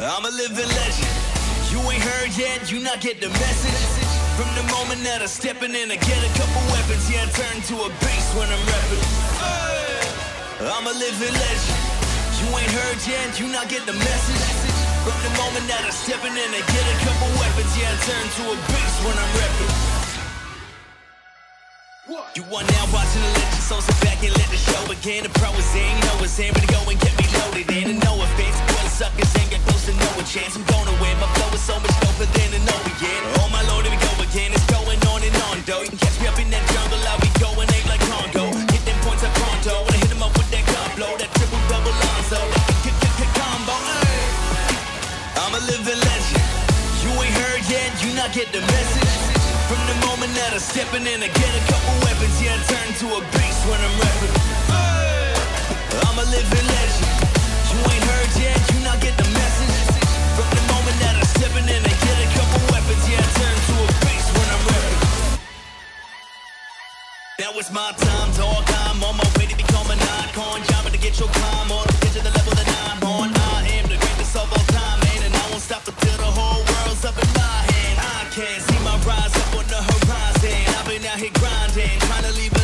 I'm a living legend. You ain't heard yet, you not get the message. From the moment that I'm stepping in, I get a couple weapons. Yeah, I turn to a beast when I'm rapping. I'm a living legend. You ain't heard yet, you not get the message. From the moment that I'm stepping in, I get a couple weapons. Yeah, I turn to a beast when I'm rapping. You are now watching the legend, so sit back and let the show begin. The pro is in, know it's in, but go and get me loaded in. And no offense, boy, suckers chance. I'm gonna win, my flow is so much doper than an again. Oh my lord, here we go again. It's going on and on, though. You can catch me up in that jungle, I'll be going ain't like Congo. Hit them points up pronto, when I hit them up with that combo, that triple double Lonzo, that combo. I'm a living legend. You ain't heard yet, you not get the message. From the moment that I'm stepping in, I get a couple weapons. Yeah, I turn to a beast when I'm rapping. I'm a living legend. You ain't heard yet, you That was my time, dog. I'm on my way to become an icon. Job to get your climb on the edge of the level that I'm on. I am the greatest of all time, man, and I won't stop until the whole world's up in my hand. I can see my rise up on the horizon. I've been out here grinding, trying to leave.